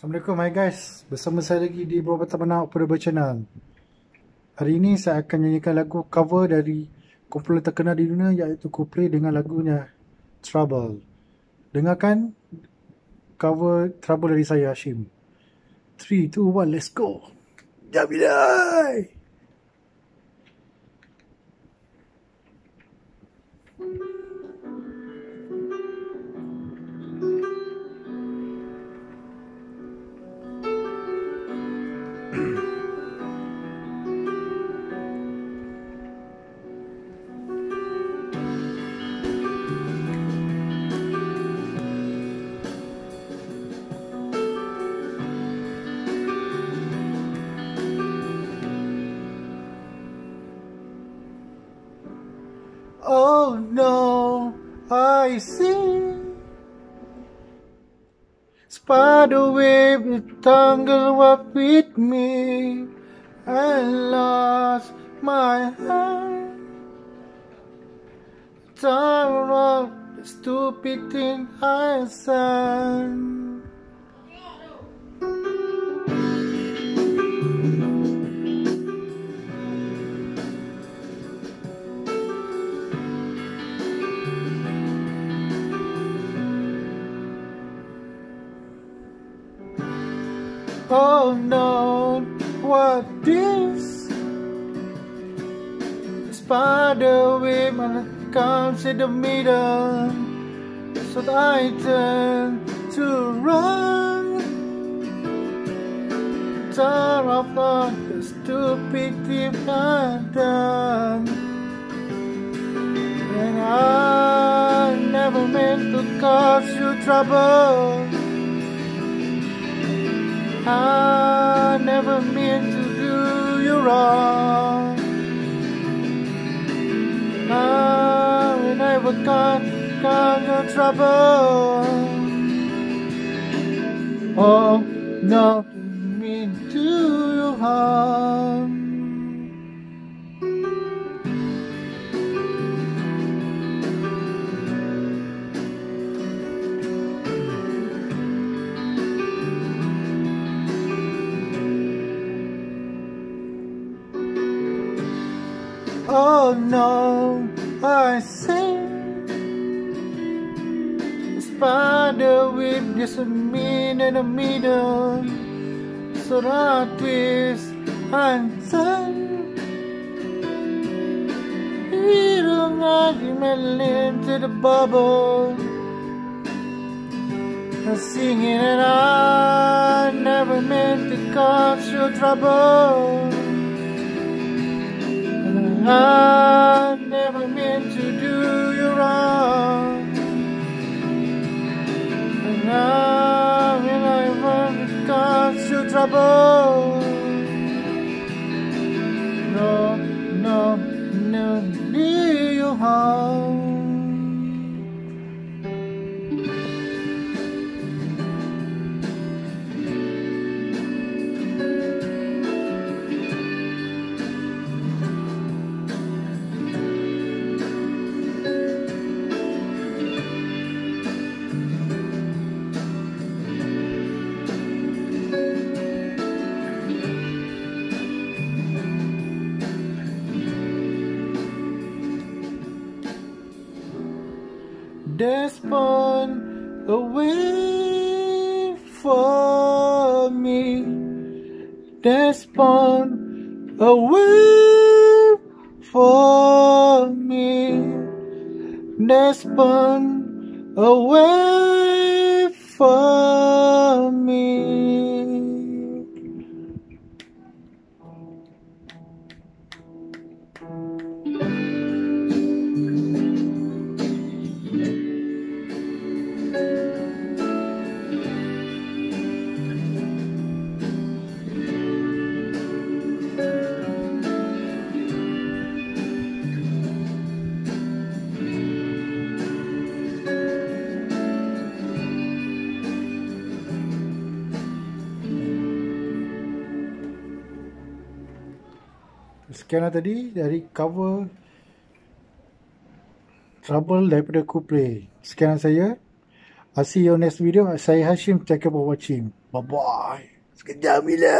Assalamualaikum hai guys. Bersama saya lagi di Bro Batam Anak Operable Channel. Hari ini saya akan nyanyikan lagu cover dari kumpulan terkenal di dunia iaitu Coldplay dengan lagunya Trouble. Dengarkan cover Trouble dari saya Hashim. 3, 2, 1, let's go. Jabilai Oh no, I see. Spider web tangled up with me. I lost my hand Tired of the stupid thing I said Oh no, what this? Spider web comes in the middle, so I turn to run. Tired of all the stupid thing I've done, and I never meant to cause you trouble. I never meant to do you wrong. I never got, got no trouble. Oh, no, mean to you harm. Oh no, I say Spider with just a mean in the middle So I twist and turn Little magic into the bubble. I'm singing and I never meant to cause you trouble I never meant to do you wrong. And now when I want to cause you trouble. Despawn away from me. Despawn away from me. Despawn away from me. Sekianlah tadi dari cover Trouble daripada Coldplay. Sekian saya. I'll see you next video. Saya Hashim. Thank you for watching. Bye-bye. Sekejap bila.